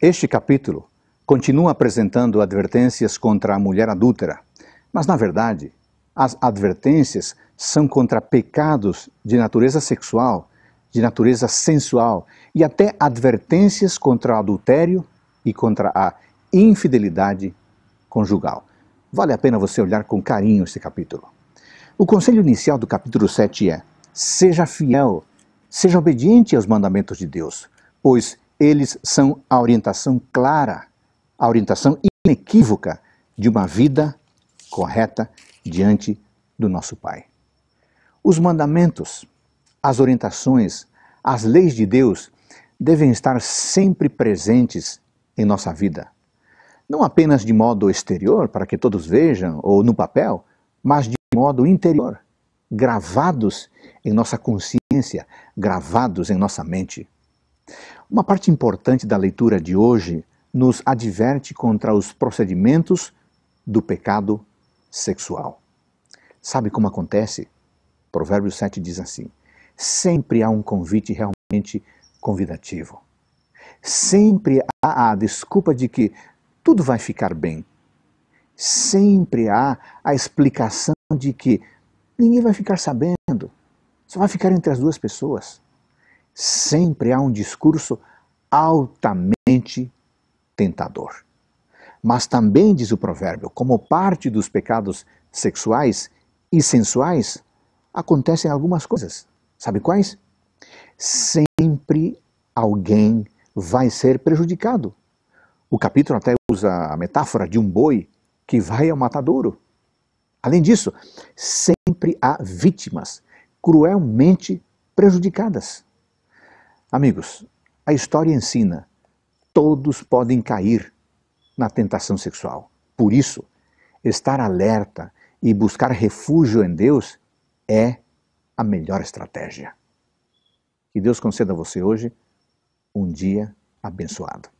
Este capítulo continua apresentando advertências contra a mulher adúltera, mas na verdade, as advertências são contra pecados de natureza sexual, de natureza sensual e até advertências contra o adultério e contra a infidelidade conjugal. Vale a pena você olhar com carinho este capítulo. O conselho inicial do capítulo 7 é: seja fiel, seja obediente aos mandamentos de Deus, pois eles são a orientação clara, a orientação inequívoca de uma vida correta diante do nosso Pai. Os mandamentos, as orientações, as leis de Deus devem estar sempre presentes em nossa vida. Não apenas de modo exterior, para que todos vejam, ou no papel, mas de modo interior, gravados em nossa consciência, gravados em nossa mente. Uma parte importante da leitura de hoje nos adverte contra os procedimentos do pecado sexual. Sabe como acontece? Provérbios 7 diz assim: sempre há um convite realmente convidativo. Sempre há a desculpa de que tudo vai ficar bem. Sempre há a explicação de que ninguém vai ficar sabendo, só vai ficar entre as duas pessoas sempre há um discurso altamente tentador. Mas também, diz o provérbio, como parte dos pecados sexuais e sensuais, acontecem algumas coisas. Sabe quais? Sempre alguém vai ser prejudicado. O capítulo até usa a metáfora de um boi que vai ao matadouro. Além disso, sempre há vítimas cruelmente prejudicadas. Amigos, a história ensina: todos podem cair na tentação sexual. Por isso, estar alerta e buscar refúgio em Deus é a melhor estratégia. Que Deus conceda a você hoje um dia abençoado.